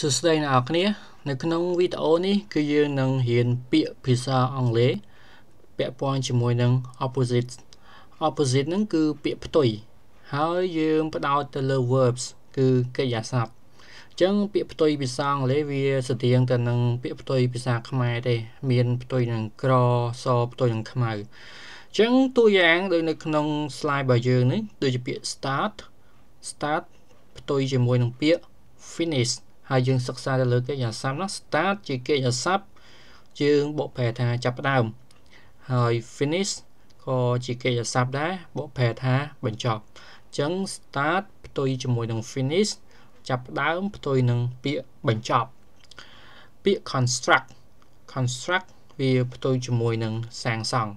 សួស្តីអ្នកនរគ្នា នៅក្នុងវីដេអូនេះគឺយើងនឹងរៀនពាក្យភាសាអង់គ្លេសពាក់ព័ន្ធជាមួយនឹង opposite opposite ហ្នឹងគឺពាក្យផ្ទុយហើយយើងផ្ដោតទៅលើ verbs គឺកិរិយាសព្ទអញ្ចឹងពាក្យផ្ទុយភាសាអង់គ្លេសវាស្តៀងទៅនឹងពាក្យផ្ទុយភាសាខ្មែរទេមានផ្ទុយនឹងក្រសផ្ទុយនឹងខ្មៅអញ្ចឹងតួយ៉ាងដូចនៅក្នុង slide របស់យើងនេះដូចជាពាក្យ start start ផ្ទុយជាមួយនឹងពាក្យ finish ហើយយើងសិក្សាទៅលើកិរិយាសព្ទនោះ start ជាកិរិយាសព្ទយើងបកប្រែថាចាប់ផ្ដើមហើយ finish ក៏ជាកិរិយាសព្ទដែរបកប្រែថាបញ្ចប់អញ្ចឹង start ផ្ទុយជាមួយនឹង finish ចាប់ផ្ដើមផ្ទុយនឹងពាក្យបញ្ចប់ពាក្យ construct construct វាផ្ទុយជាមួយនឹងសាងសង់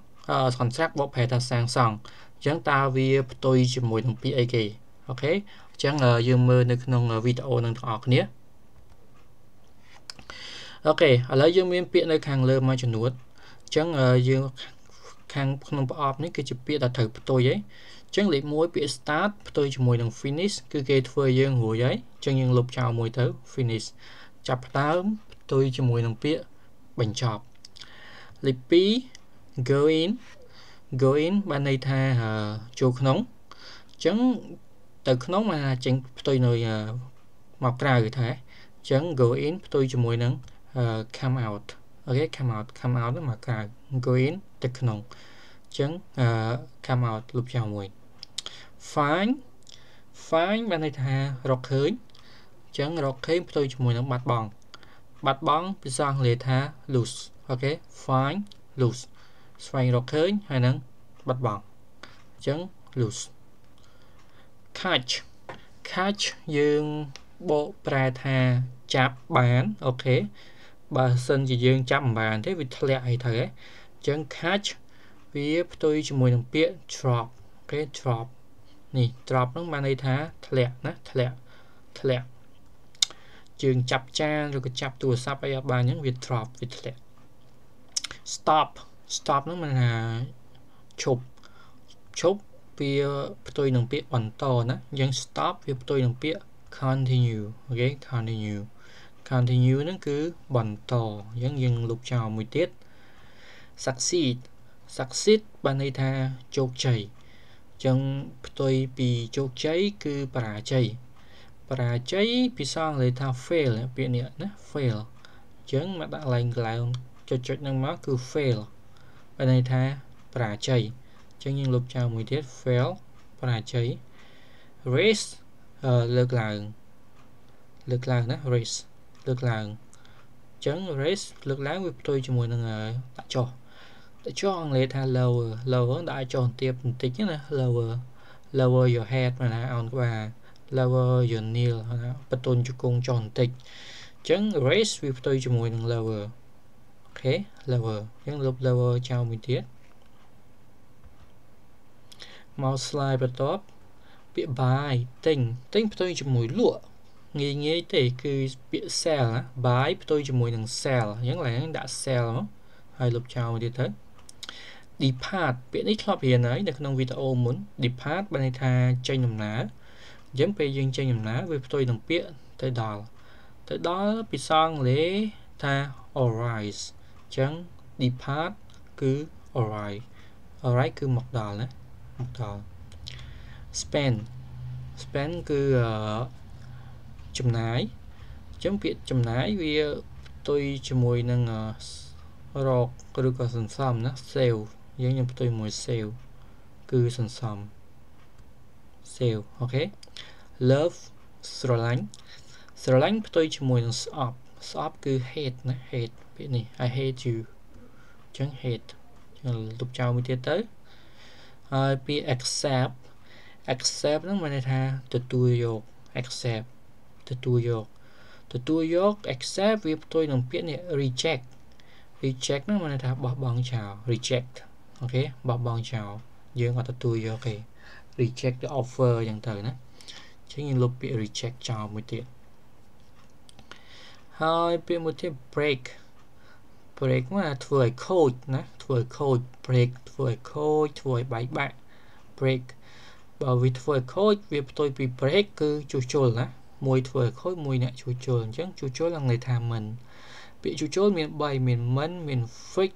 construct បកប្រែថាសាងសង់អញ្ចឹងតើវាផ្ទុយជាមួយនឹងពាក្យអីគេអូខេអញ្ចឹងយើងមើលនៅក្នុងវីដេអូនឹងទាំងអស់គ្នា អូខេឥឡូវយើងមានពាក្យនៅខាងលើមួយចំនួនអញ្ចឹងយើងខាងក្នុងប្រអប់នេះគឺជាពាក្យដែលត្រូវផ្ទុយហីអញ្ចឹងលេខ1ពាក្យ start ផ្ទុយជាមួយនឹង finish គឺគេធ្វើយើងរួចហើយអញ្ចឹងយើងលុបចោលមួយទៅ finish ចាប់ផ្ដើមផ្ទុយជាមួយនឹងពាក្យបញ្ចប់លេខ2 go in go in បានន័យថាចូលក្នុងអញ្ចឹងទៅក្នុងមកចេញផ្ទុយនៅមកក្រៅថាអញ្ចឹង go in ផ្ទុយជាមួយនឹង come out អូខេ come out come out មកក្រៅ go in ទៅក្នុងអញ្ចឹង come out លុបចោលមួយ find find បានន័យថារកឃើញអញ្ចឹងរកឃើញផ្ទុយជាមួយនឹងបាត់បង់បាត់បង់ភាសាអង់គ្លេសថា lose អូខេ find lose ស្វែងរកឃើញហើយនឹងបាត់បង់អញ្ចឹង lose catch catch យើងបកប្រែថាចាប់បានអូខេ បើសិនជាយើងចាប់មិនបានទេវាធ្លាក់អីទៅហ៎អញ្ចឹង catch វាផ្ទុយជាមួយនឹងពាក្យ drop អូខេ drop នេះ drop ហ្នឹងបានន័យថាធ្លាក់ណាធ្លាក់ធ្លាក់ជើងចាប់ចានឬក៏ចាប់ទូរស័ព្ទអីអត់បានអញ្ចឹងវា drop វាធ្លាក់ stop stop ហ្នឹងមានថាឈប់ឈប់វាផ្ទុយនឹងពាក្យបន្តណាអញ្ចឹង stop វាផ្ទុយនឹងពាក្យ continue អូខេ continue continue ហ្នឹងគឺបន្តអញ្ចឹងយើងលុបចោលមួយទៀត succeed succeed បានន័យថាជោគជ័យអញ្ចឹងផ្ទុយពីជោគជ័យគឺបរាជ័យបរាជ័យភាសាអង់គ្លេសថា fail ពាក្យនេះណា fail អញ្ចឹងមកដាក់ឡើងកន្លែងចុចចុចហ្នឹងមកគឺ fail បានន័យថាបរាជ័យអញ្ចឹងយើងលុបចោលមួយទៀត fail បរាជ័យ race លើកឡើងលើកឡើងណា race លើកឡើងអញ្ចឹង raise លើកឡើងវាផ្ទុយជាមួយនឹងដាក់ចុះដាក់ចុះអង់គ្លេសថា lower lower ដាក់ចុះបន្ទាបបន្តិចណា lower lower your head មកណាអោនក្បាល lower your knee ណាបន្ទន់ជង្គង់ចុះបន្តិចអញ្ចឹង raise វាផ្ទុយជាមួយនឹង lower អូខេ lower អញ្ចឹងលុប lower ចោលមួយទៀតមក slide បន្ទាប់ពាក្យ buy ទិញទិញផ្ទុយជាមួយលក់ ងាយងាយទេគឺពាក្យ sell ណា buy ផ្ទុយជាមួយនឹង sell អញ្ចឹងឡើងដាក់ sell មកហើយលុបចោលទៀតទៅ depart ពាក្យនេះធ្លាប់រៀនហើយនៅក្នុងវីដេអូមុន depart បានន័យថាចេញដំណើរអញ្ចឹងពេលយើងចេញដំណើរវាផ្ទុយនឹងពាក្យទៅដល់ទៅដល់ភាសាអង់គ្លេសថា arrive អញ្ចឹង depart គឺ arrive arrive គឺមកដល់ណាមកដល់ spend spend គឺ ចំណាយអញ្ចឹងពាក្យចំណាយវាផ្ទុយជាមួយនឹងរកឬក៏សន្សំណា save យើងខ្ញុំផ្ទុយមួយ save គឺសន្សំ save អូខេ love ស្រឡាញ់ស្រឡាញ់ផ្ទុយជាមួយនឹងស្អប់ស្អប់គឺ hate ណា hate ពាក្យនេះ I hate you អញ្ចឹង hate ចឹងលុបចោលមួយទៀតទៅហើយពាក្យ accept accept ហ្នឹងមានន័យថាទទួលយក accept ទទួលយកទទួលយក accept វាផ្ទុយនឹងពាក្យនេះ reject reject ហ្នឹងមានន័យថាបោះបង់ចោល reject អូខេបោះបង់ចោលយើងអត់ទទួលយកទេ reject the offer អញ្ចឹងទៅណាអញ្ចឹងយើងលុបពាក្យ reject ចោលមួយទៀតហើយពាក្យមួយទៀត break break មកធ្វើឲ្យខូចណាធ្វើឲ្យខូច break ធ្វើឲ្យខូចធ្វើឲ្យបែកបាក់ break បើវាធ្វើឲ្យខូចវាផ្ទុយពី break គឺជួសជុលណា មួយធ្វើឲ្យខូចមួយអ្នកជួសជុលអញ្ចឹងជួសជុលឡើងន័យថាមិនពាក្យជួសជុលមាន3មានមិនមាន fix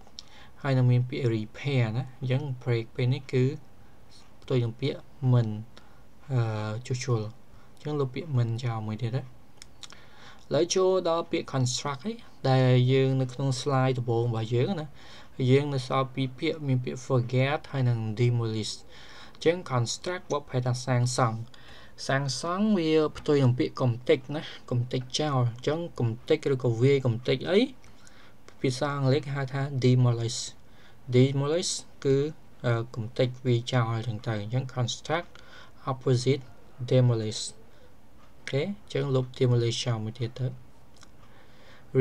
ហើយនឹងមានពាក្យ repair ណាអញ្ចឹង break ពេលនេះគឺផ្ទុយនឹងពាក្យមិនអឺជួសជុលអញ្ចឹងលុបពាក្យមិនចោលមួយទៀតណាឡើយចូលដល់ពាក្យ construct ឯដែលយើងនៅក្នុង slide ដំបូងរបស់យើងណាយើងនៅសល់ពីរពាក្យមានពាក្យ forget ហើយនិង demolish អញ្ចឹង construct បបផែថាសាងសង់ សាងសង់វាផ្ទុយនឹងពាក្យកំតិចណាកំតិចចោលអញ្ចឹងកំតិចឬក៏វាយកំតិចអីភាសាអង់គ្លេសហៅថា demolish demolish គឺកំតិចវាយចោលចឹងទៅអញ្ចឹង construct opposite demolish អូខេអញ្ចឹងលុប demolish ចោលមួយទៀតទៅ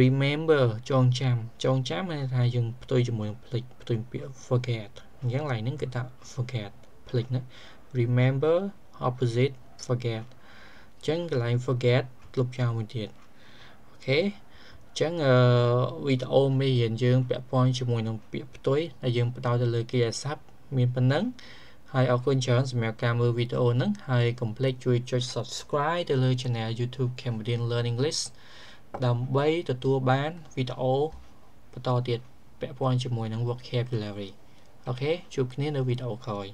remember ចងចាំចងចាំមានថាយើងផ្ទុយជាមួយនឹងភ្លេចផ្ទុយពាក្យ forget អញ្ចឹងឡើយហ្នឹងគឺថា forget ភ្លេចណា remember opposite forget អញ្ចឹងកន្លែង forget លុបចោលមួយទៀតអូខេអញ្ចឹងអឺវីដេអូមេរៀនយើងពាក់ព័ន្ធជាមួយនឹងពាក្យផ្ទុយដែលយើងបដោតទៅលើគេអាស័ព្ទមានប៉ុណ្ណឹងហើយអរគុណច្រើនសម្រាប់ការមើលវីដេអូហ្នឹងហើយកុំភ្លេចជួយចុច Subscribe ទៅលើ Channel YouTube Cambodian Learn English ដើម្បីទទួលបានវីដេអូបន្តទៀតពាក់ព័ន្ធជាមួយនឹង vocabulary អូខេជួបគ្នានៅវីដេអូក្រោយ